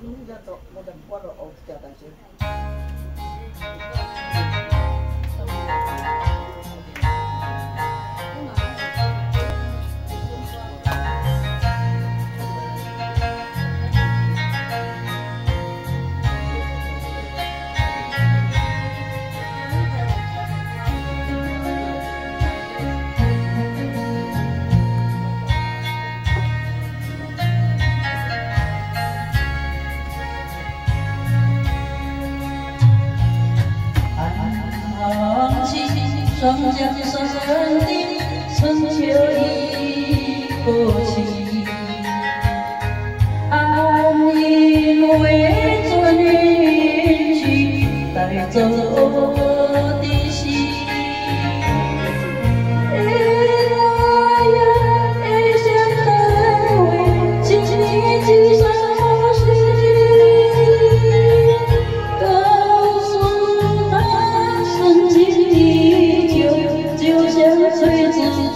你要做，我就我就学掉，但 双。双江山的春秋已过去，安宁为尊云去带走。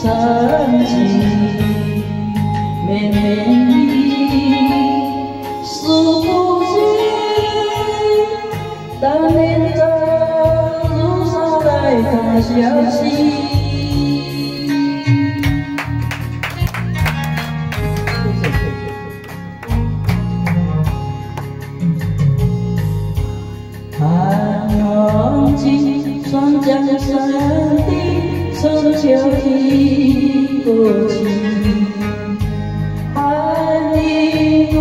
sáng chỉ, mềm mềm đi. Dù cô dĩ ta nên ta dù sao đây còn chéo chi. Hãy subscribe cho kênh Ghiền Mì Gõ Để không bỏ lỡ những video hấp dẫn 从小听过去安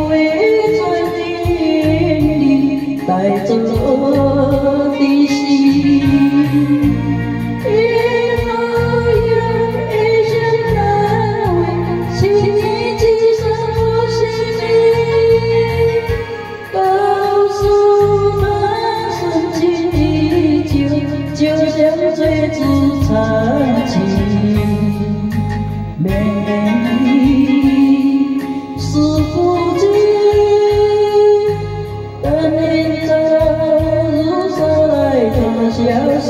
为什的离别你带走我的 Yeah.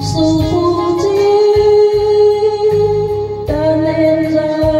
Supu cinta, lintasan.